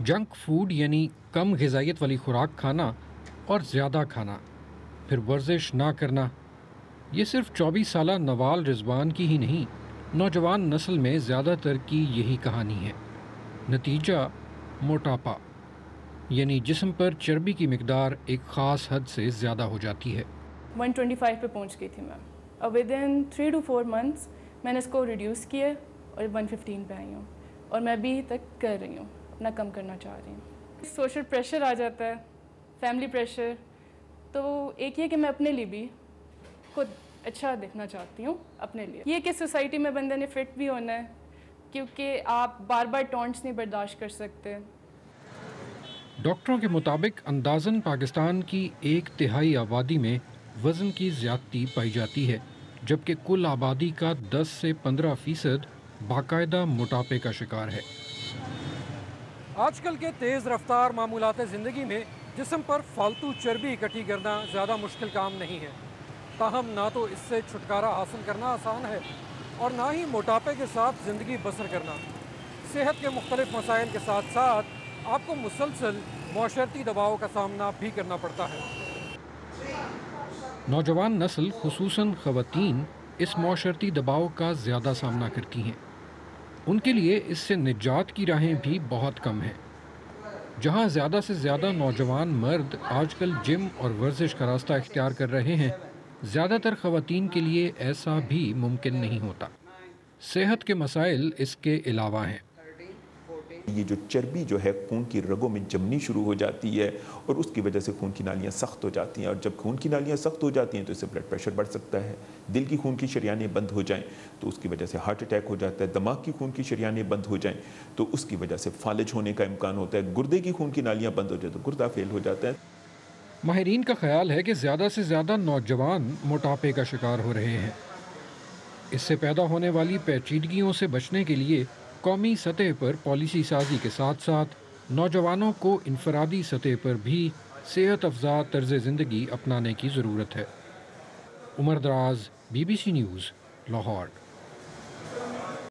Junk food یعنی کم غذائیت والی خوراک کھانا اور زیادہ کھانا، پھر ورزش نہ کرنا۔ یہ صرف چوبیس سالہ نوال رضوان کی ہی نہیں، نوجوان نسل میں زیادہ تر کی یہی کہانی ہے۔ نتیجہ، موٹاپا یعنی جسم پر چربی کی مقدار ایک خاص حد سے زیادہ ہو جاتی ہے۔ 125 پہ پہنچ گئی تھی میں۔ اور within three to four months میں نے اس کو ریڈیوس کیا اور 115 پہ آئی ہوں اور میں ابھی تک کر رہی ہوں۔ اپنا کم کرنا چاہ رہی ہوں۔ سوشل پریشر آ جاتا ہے، فیملی پریشر۔ تو ایک یہ کہ میں اپنے لیے بھی خود اچھا دیکھنا چاہتی ہوں، اپنے لیے۔ یہ کہ سوسائٹی میں بندے نے فٹ بھی ہونا ہے، کیونکہ آپ بار بار ٹونٹس نہیں برداشت کر سکتے۔ ڈاکٹروں کے مطابق اندازن پاکستان کی ایک تہائی آبادی میں وزن کی زیادتی پائی جاتی ہے، جبکہ کل آبادی کا دس سے پندرہ فیصد باقاعدہ موٹاپے کا شکار ہے۔ آج کل کے تیز رفتار معمولات زندگی میں جسم پر فالتو چربی اکٹھی کرنا زیادہ مشکل کام نہیں ہے۔ تاہم، نہ تو اس سے چھٹکارا حاصل کرنا آسان ہے اور نہ ہی موٹاپے کے ساتھ زندگی بسر کرنا۔ صحت کے مختلف مسائل کے ساتھ ساتھ آپ کو مسلسل معاشرتی دباؤ کا سامنا بھی کرنا پڑتا ہے۔ نوجوان نسل، خصوصاً خواتین، اس معاشرتی دباؤ کا زیادہ سامنا کرتی ہیں۔ ان کے لیے اس سے نجات کی راہیں بھی بہت کم ہیں۔ جہاں زیادہ سے زیادہ نوجوان مرد آج کل جم اور ورزش کا راستہ اختیار کر رہے ہیں، زیادہ تر خواتین کے لیے ایسا بھی ممکن نہیں ہوتا۔ صحت کے مسائل اس کے علاوہ ہیں۔ یہ جو چربی جو ہے خون کی رگوں میں جمنی شروع ہو جاتی ہے اور اس کی وجہ سے خون کی نالیاں سخت ہو جاتی ہیں اور جب خون کی نالیاں سخت ہو جاتی ہیں تو اس سے بلڈ پریشر بڑھ سکتا ہے، دل کی خون کی شریانیں بند ہو جائیں تو اس کی وجہ سے ہارٹ اٹیک ہو جاتا ہے، دماغ کی خون کی شریانیں بند ہو جائیں تو اس کی وجہ سے فالج ہونے کا امکان ہوتا ہے، گردے کی خون کی نالیاں بند ہو جائیں تو گردہ فیل ہو جاتا ہے۔ ماہرین کا خیال ہے کہ زیادہ سے زیادہ نوجوان موٹاپے کا شکار ہو رہے ہیں۔ اس سے پیدا ہونے والی پیچیدگیوں سے بچنے کے لیے قومی سطح پر پالیسی سازی کے ساتھ ساتھ نوجوانوں کو انفرادی سطح پر بھی صحت افزا طرز زندگی اپنانے کی ضرورت ہے۔ Umar Daraz, B B C news, Lahore.